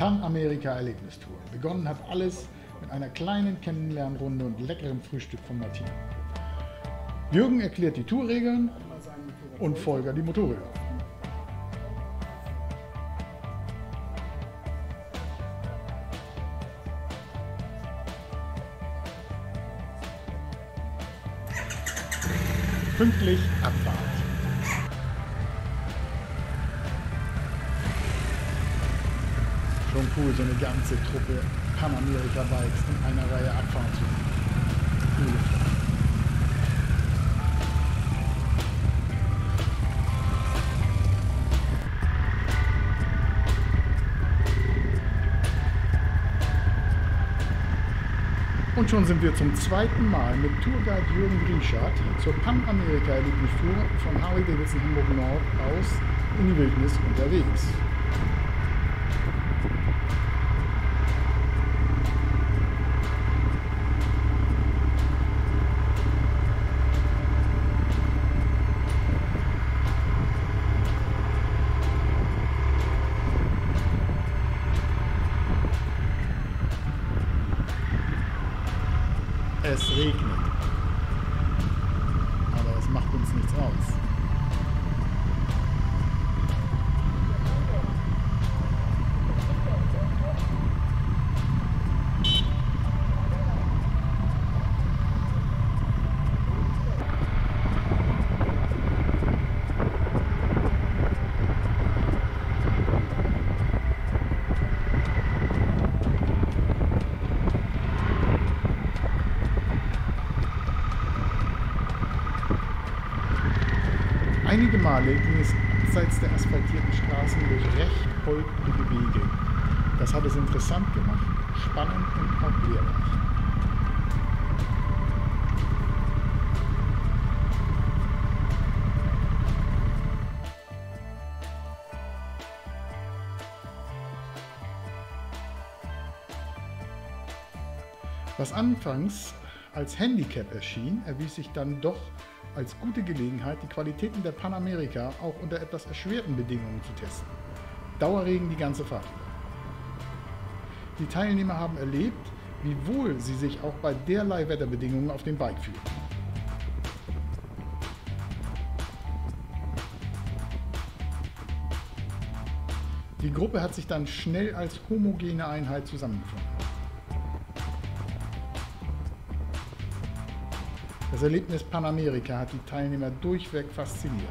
Panamerika-Erlebnistour. Begonnen hat alles mit einer kleinen Kennenlernrunde und leckerem Frühstück von Martin. Jürgen erklärt die Tourregeln und Volker die Motorräder. Pünktlich Abfahrt. Schon cool, so eine ganze Truppe Panamerika-Bikes in einer Reihe abfahren zu. Cool. Und schon sind wir zum zweiten Mal mit Tourguide Jürgen Grieschardt zur Panamerika-Erlebnistour von Harley Davidson Hamburg Nord aus in die Wildnis unterwegs. Es regnet. Einige Male ging es abseits der asphaltierten Straßen durch recht holprige Wege. Das hat es interessant gemacht, spannend und auch lehrreich. Was anfangs als Handicap erschien, erwies sich dann doch als gute Gelegenheit, die Qualitäten der Panamerika auch unter etwas erschwerten Bedingungen zu testen. Dauerregen die ganze Fahrt. Die Teilnehmer haben erlebt, wie wohl sie sich auch bei derlei Wetterbedingungen auf dem Bike fühlen. Die Gruppe hat sich dann schnell als homogene Einheit zusammengefunden. Das Erlebnis Panamerika hat die Teilnehmer durchweg fasziniert.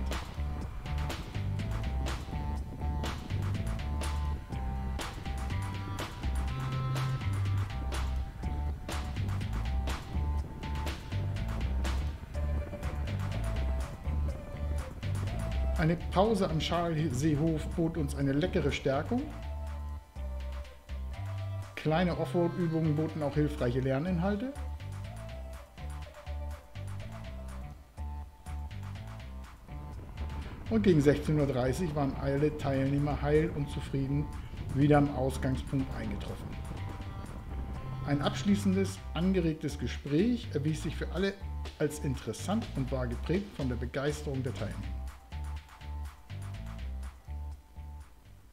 Eine Pause am Schalseehof bot uns eine leckere Stärkung. Kleine Offroad-Übungen boten auch hilfreiche Lerninhalte. Und gegen 16.30 Uhr waren alle Teilnehmer heil und zufrieden wieder am Ausgangspunkt eingetroffen. Ein abschließendes, angeregtes Gespräch erwies sich für alle als interessant und war geprägt von der Begeisterung der Teilnehmer.